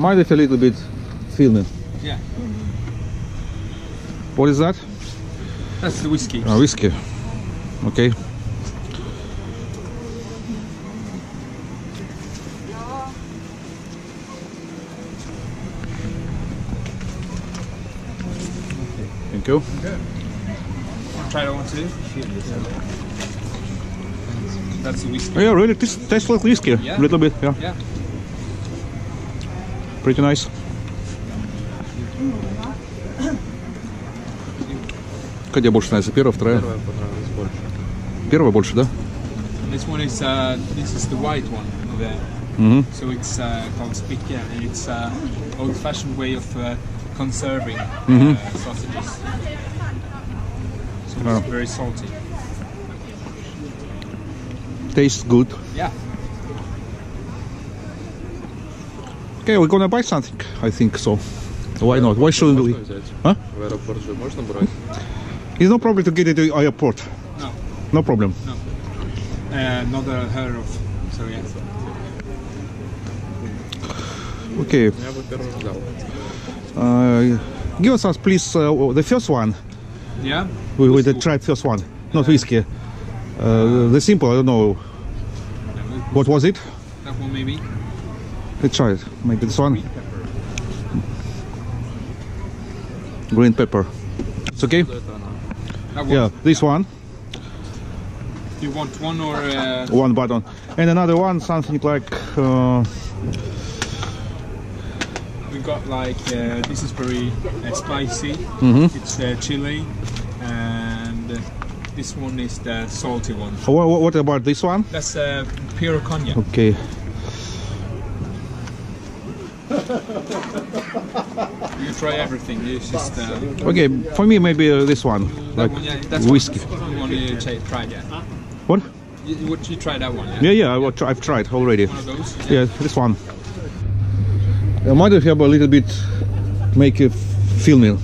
Might have a little bit filming. Yeah. What is that? That's the whiskey. Uh, whiskey. Okay. Thank you. Try that one too. That's the whiskey. Oh, yeah, really, this tastes like whiskey. Yeah. A little bit, yeah. Yeah Pretty nice. Какая тебе больше нравится, первая, вторая? Первая понравилась больше. Первая больше, да? This one is uh, this is the white one there. Мгм. So it's uh, called spikke and it's uh, old-fashioned way of uh, conserving Mhm. uh, sausages. So it's Oh. very salty. Tastes good. Yeah. Okay, we're gonna buy something, I think so. Why not? Why shouldn't we? Huh? It's no problem to get it to airport. No. No problem. No. Uh, not a hair of. sorry. Okay. Uh, give us, please, uh, the first one. Yeah. We with the try first one, not whiskey. Uh, the simple. I don't know. What was it? That one maybe. Let's try it. Maybe this one. Green pepper. It's okay? Yeah, this one. You want one or... Uh... One button. And another one, something like... Uh... We got like, uh, this is very uh, spicy. Mm -hmm. It's uh, chili. And this one is the salty one. What, what about this one? That's uh, pure cognac. Okay. You try everything. You just uh, Okay, for me, maybe uh, this one. Like that one, yeah, that's whiskey. One, one you try, tried, yeah. What? You, you, would you try that one? Yeah. Yeah, yeah, I will try, I've tried already. One of those. Yeah, this one. I might have a little bit make a filming.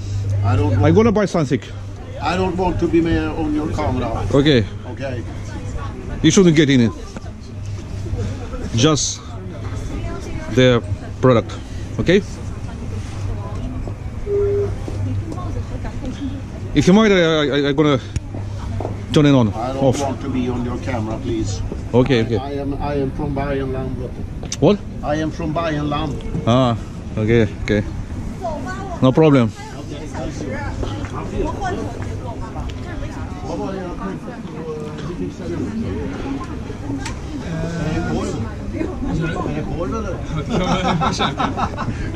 I don't. I'm Want, gonna buy something. I don't want to be me on your camera. Okay, Okay. you shouldn't get in it. Just the product. Okay. If you mind, I, I, I'm gonna turn it on. I don't Off. want to be on your camera, please. Okay, okay. I am. I am from Bayernland. What? I am from Bayernland. Ah, okay, okay. No problem.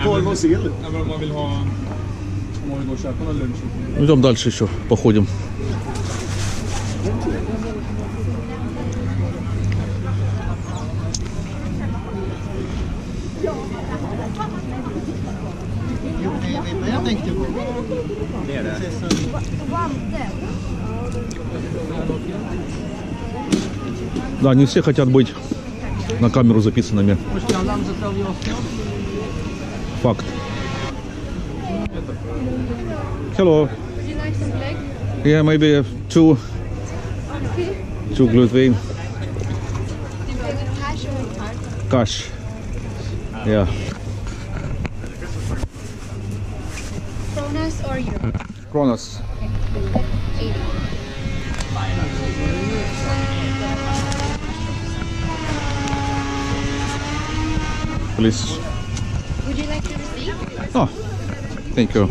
Korv och sill. Ja, men om man vill ha... Om man vill gå och köpa någon lunch. Идем дальше еще, походим. Да, не все хотят быть на камеру записанными. Факт. Hello. Yeah, maybe two. Two gluten. Cash. Yeah. Kronos or Euro? Kronos. 80. Please. Would you like the receipt? Oh, thank you.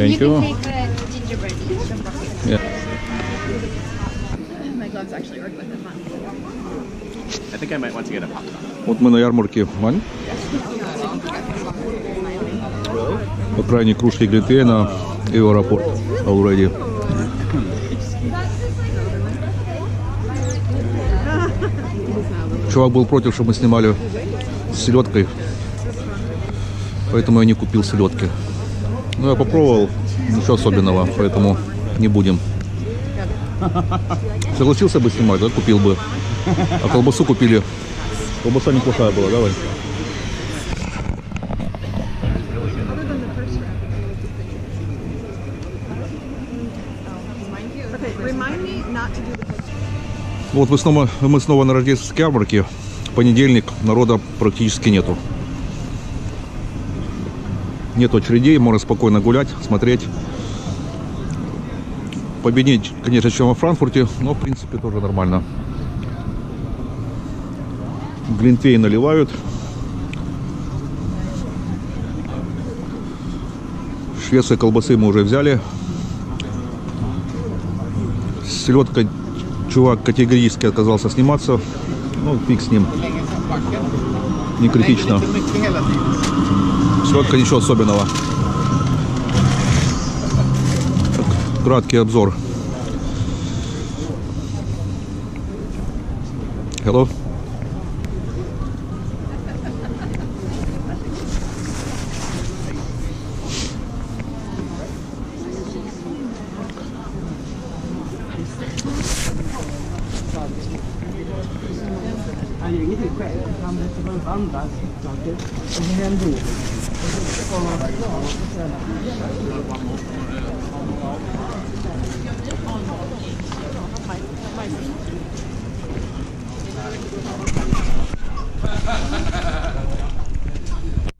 Thank you. can take problem. Yeah. My gloves actually work with it. I think I might want to get a pop. Вот мы на ярмарке Вань. По крайней кружке глинтвейна и в аэропорт already. Чувак был против, чтобы мы снимали с селедкой. Поэтому я не купил селедки. Ну, я попробовал, ничего особенного, поэтому не будем. Согласился бы снимать, да, купил бы. А колбасу купили. Колбаса неплохая была, давай. Remind me not to do the Вот мы снова, мы снова на рождественской ярмарке. Понедельник, народа практически нету. Нет очередей, можно спокойно гулять, смотреть. Победить, конечно, чем во Франкфурте, но в принципе тоже нормально. Глинтвей наливают. Шведской колбасы мы уже взяли. Селедка чувак категорически отказался сниматься. Ну, фиг с ним. Не критично. Селедка ничего особенного. Так, краткий обзор. Hello. inget skäl. Han behöver andas. Och det händer ju. Ha ha ha ha!